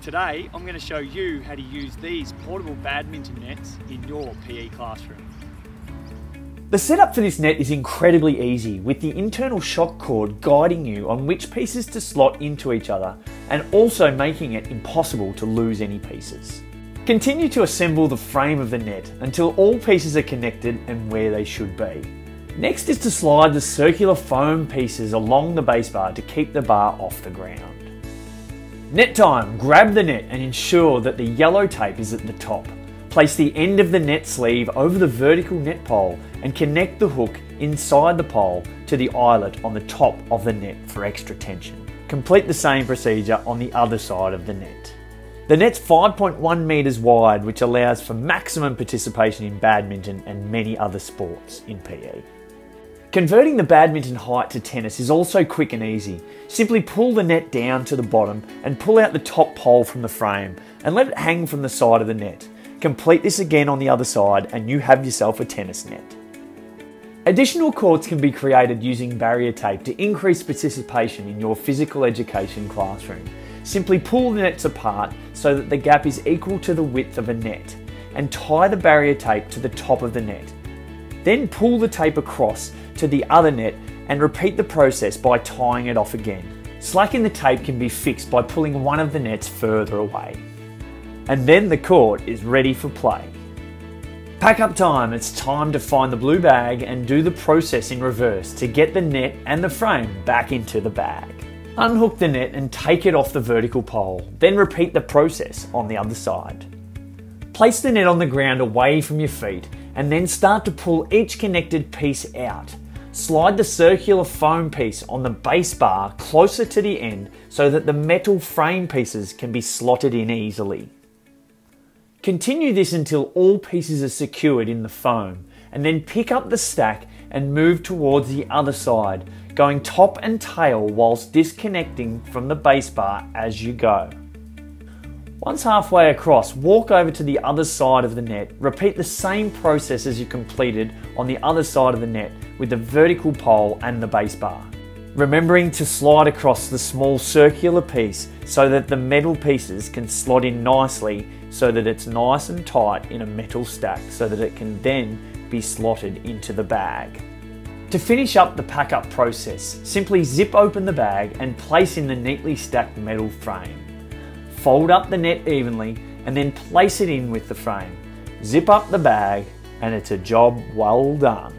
Today I'm going to show you how to use these portable badminton nets in your PE classroom. The setup for this net is incredibly easy with the internal shock cord guiding you on which pieces to slot into each other and also making it impossible to lose any pieces. Continue to assemble the frame of the net until all pieces are connected and where they should be. Next is to slide the circular foam pieces along the base bar to keep the bar off the ground. Net time, grab the net and ensure that the yellow tape is at the top. Place the end of the net sleeve over the vertical net pole and connect the hook inside the pole to the eyelet on the top of the net for extra tension. Complete the same procedure on the other side of the net. The net's 5.1 metres wide, which allows for maximum participation in badminton and many other sports in PE. Converting the badminton height to tennis is also quick and easy. Simply pull the net down to the bottom and pull out the top pole from the frame and let it hang from the side of the net. Complete this again on the other side and you have yourself a tennis net. Additional courts can be created using barrier tape to increase participation in your physical education classroom. Simply pull the nets apart so that the gap is equal to the width of a net and tie the barrier tape to the top of the net. Then pull the tape across to the other net and repeat the process by tying it off again. Slack in the tape can be fixed by pulling one of the nets further away. And then the court is ready for play. Pack up time, it's time to find the blue bag and do the process in reverse to get the net and the frame back into the bag. Unhook the net and take it off the vertical pole, then repeat the process on the other side. Place the net on the ground away from your feet and then start to pull each connected piece out. Slide the circular foam piece on the base bar closer to the end so that the metal frame pieces can be slotted in easily. Continue this until all pieces are secured in the foam and then pick up the stack and move towards the other side, going top and tail whilst disconnecting from the base bar as you go. Once halfway across, walk over to the other side of the net. Repeat the same process as you completed on the other side of the net with the vertical pole and the base bar. Remembering to slide across the small circular piece so that the metal pieces can slot in nicely so that it's nice and tight in a metal stack so that it can then be slotted into the bag. To finish up the pack up process, simply zip open the bag and place in the neatly stacked metal frame. Fold up the net evenly and then place it in with the frame. Zip up the bag and it's a job well done.